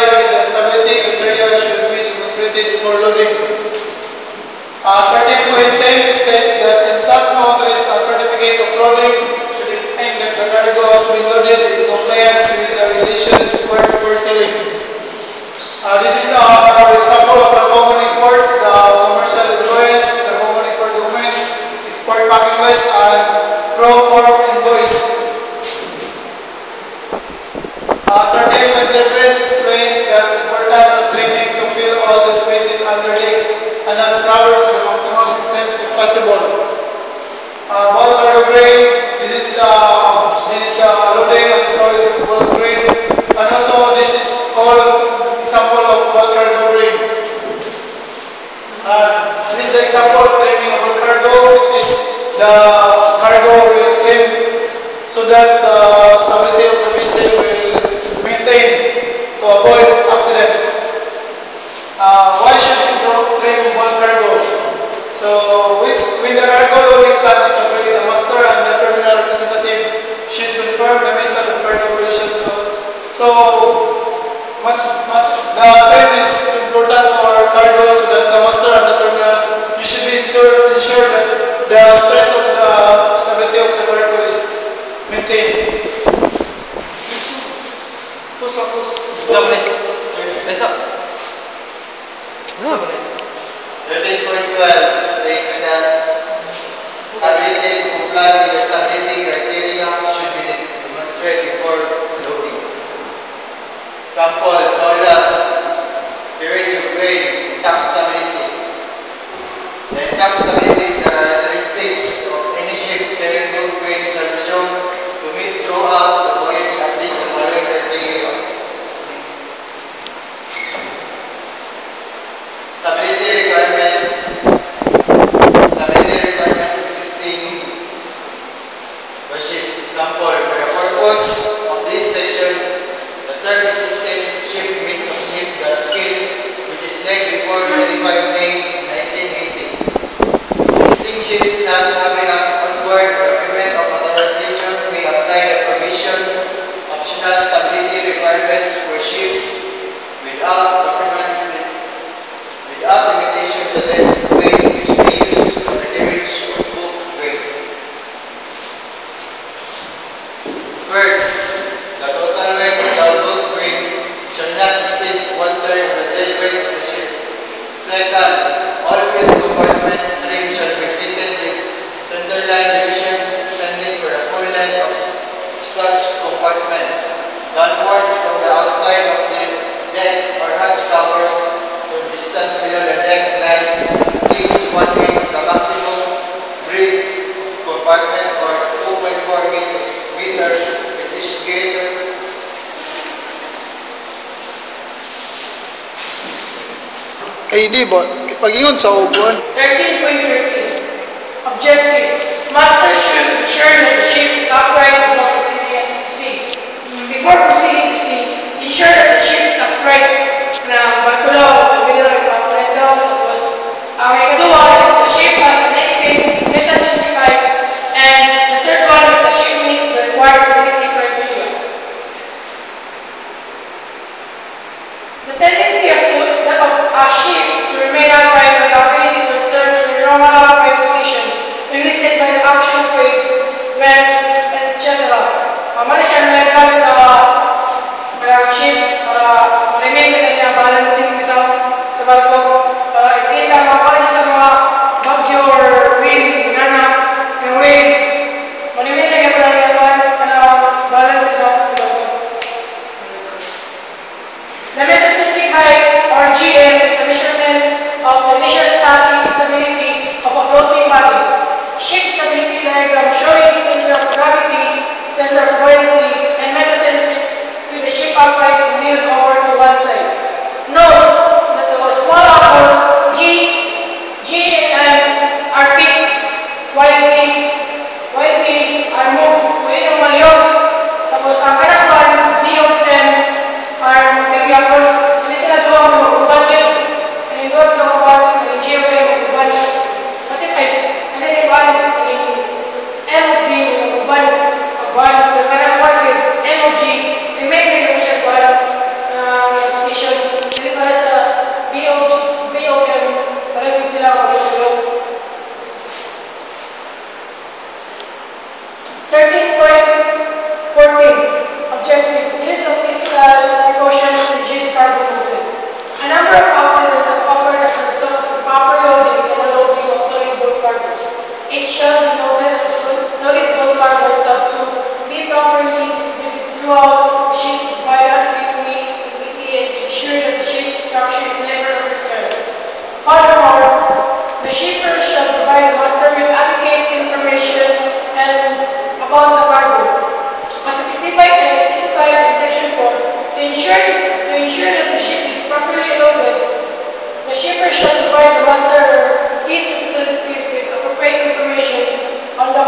with the stability criteria should be demonstrated before loading. Uh, 13.10 states that in some countries, a certificate of loading should indicate that the cargo has been loaded in compliance with the regulations required before sailing. Uh, this is uh, our example of the common exports, the commercial influence, the common export documents, export packing list, and pro form invoice. Uh, 13.11 the importance of trimming to fill all the spaces under decks and not covers to the maximum extent possible. Uh, cargo grade, this is the this is the loading and storage of ball grade, and also this is all example of ball cargo grade. Uh, this is the example of trimming of cargo, which is the cargo will trim so that the stability of the vessel will maintain to avoid accident. Uh, why should you pro- trim one cargo? So, which, when the cargo loading plan is agreed, the master and the terminal representative should confirm the method of cargo operations. So, so much, much, the trim is important for cargo so that the master and the terminal, you should be ensure, ensure that the stress of the stability of the cargo is maintained. Push up, push. Doble. Bensa. Ano? 13.12 states that ability to comply with the stability criteria should be demonstrated before loading. Sample, SOLAS, carriage of grain, intact stability. The intact stability is the characteristics of any ship carrying good grain shall be to meet throughout the voyage at least the following criteria. Stability requirements. Stability requirements existing for ships. Example, for the purpose of this section, the term existing ship means of ship that came which is named before 25 May 1980. Existing ships not having an onboard document of authorization may apply the provision optional stability requirements for ships without documents with without limitation to the weight which we use for the carriage of book weight. First, the total weight of the book weight shall not exceed one third of the dead weight of the ship. Second, all field compartments trim shall be fitted with centerline divisions extending for the full length of s- such compartments, downwards from the outside of the deck or hatch covers to a distance below the deck line, at least one eighth of the maximum breadth compartment or 2.4 meter- meters with each gate Kay di ba? Pag-ingon sa upuan. 13.13 Objective Master should ensure that the ship is upright before proceeding to sea. Before proceeding to sea, ensure that the ship is upright. Na like upright daw. Tapos, ang ikaduwa is the ship has an etiquette, is meta certified. And the third one is the ship meets the required stability criteria. The tendency of, of a ship to remain upright with the ability to the normal upright position elicited by the action of waves, wind, etc. Mamali siya ng level sa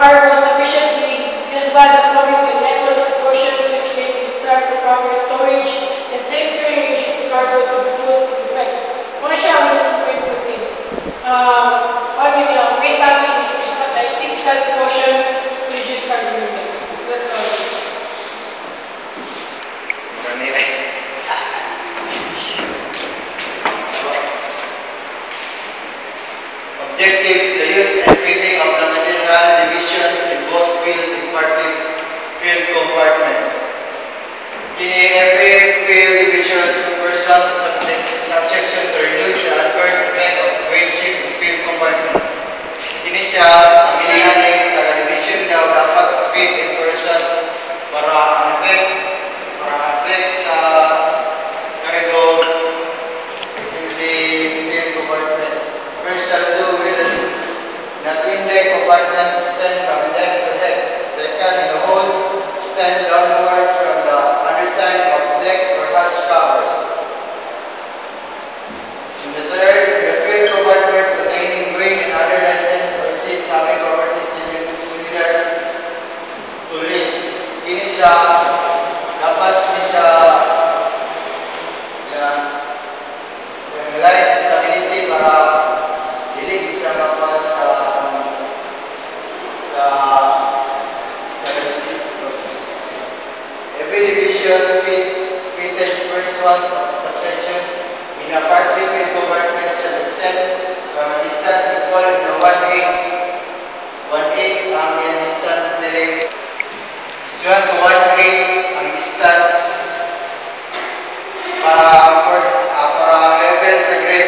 Carver's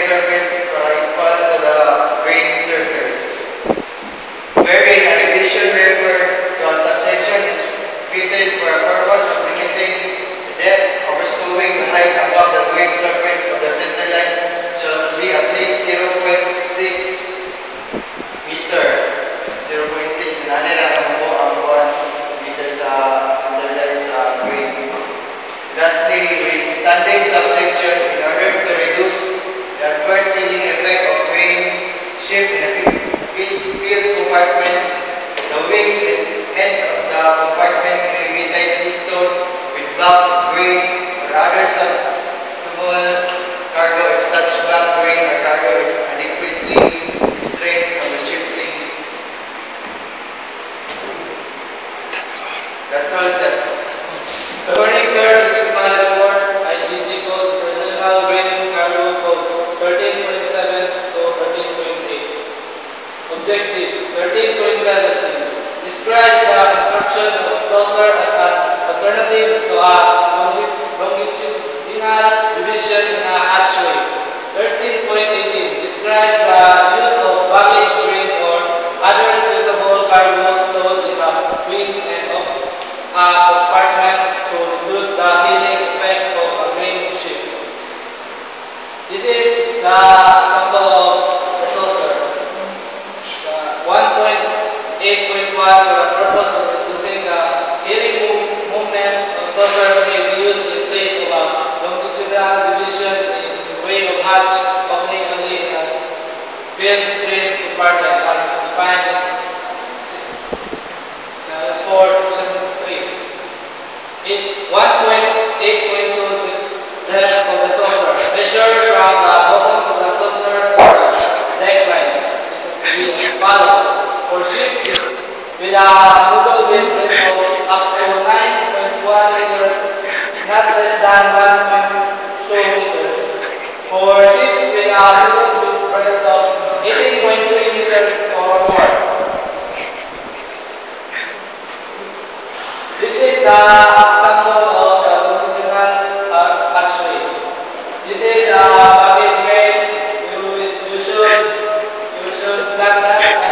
service describes the use of bagged grain or other suitable cargo stored in the wings and of uh, a compartment to reduce the heeling effect of a grain ship. This is the example of a saucer. Uh, 1.8.1 for the purpose of reducing the heeling movement of saucer may be used in place of a longitudinal division in the way of hatch well trained department as defined Chapter 4, Section 3. 1.8.2 The depth of the saucer. Measure from the bottom of the surface to the neckline is follow. For ship with a total width of up to 9.1 meters, not less than 1.2 meters. For ships with a total width breadth of this is the example of the longitudinal uh. This is uh, the package. You, you should you should plan that.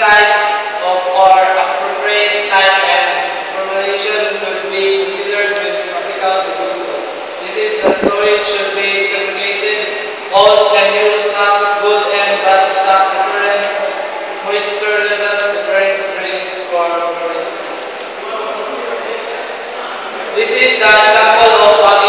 types of our appropriate type and formulation will be considered when practical to do so. This is the storage should be segregated. All and new stuff good and bad stuff different moisture levels, different grade for This is the example of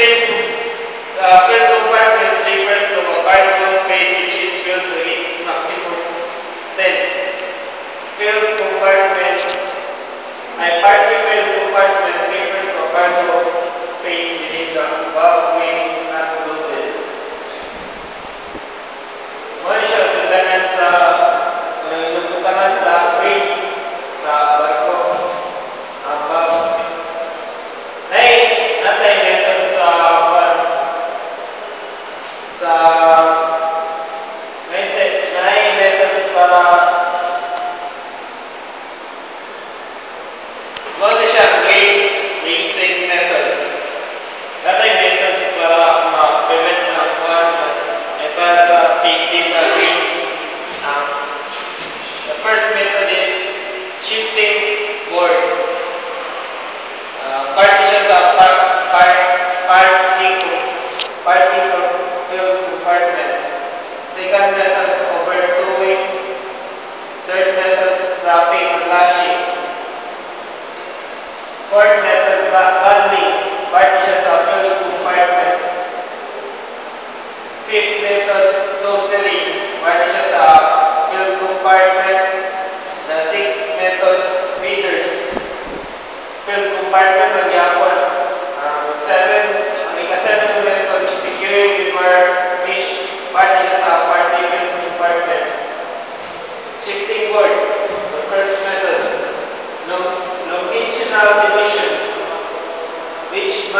tend to uh, tend to compartments refers a space which is filled with its maximum extent. Filled compartment a partly filled compartment refers to a particle space within the above wing is not loaded. One shot sa sa uh, napuntangan sa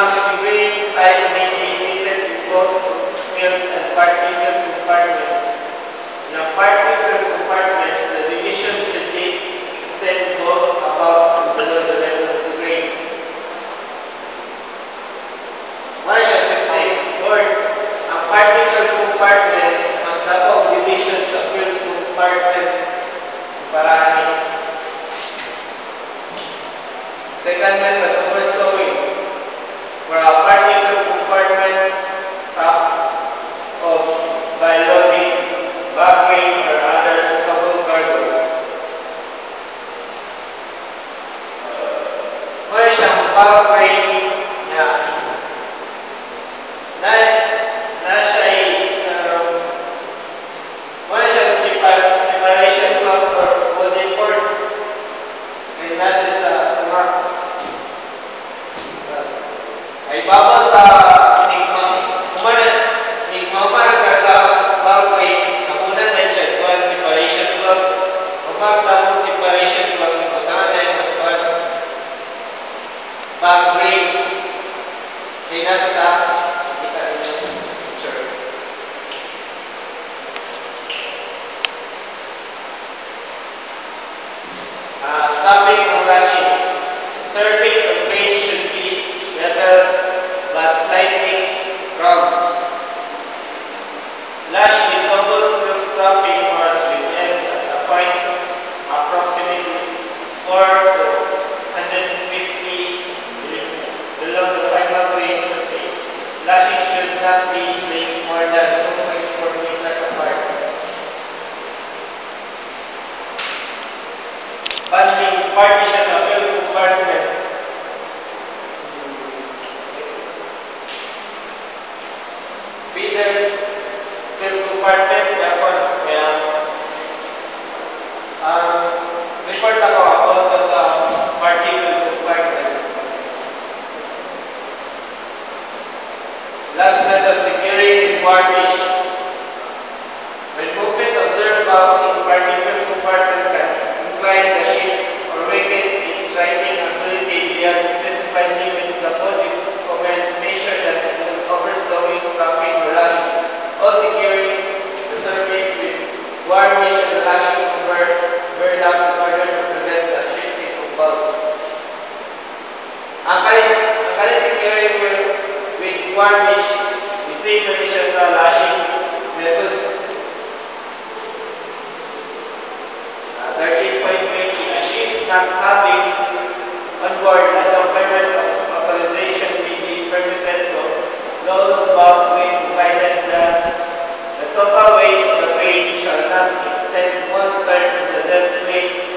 master's degree in five main in both field and particular compartments. The division has measured that of restoring concrete barrage, all securing the surface with wire mesh and lashing over burlap in order to prevent the shifting of bulk. Ang kalit with wire mesh, we save lashing methods. Uh, 13.20, a not having on board of those weight the, the total weight of the weight shall not extend one third of the dead weight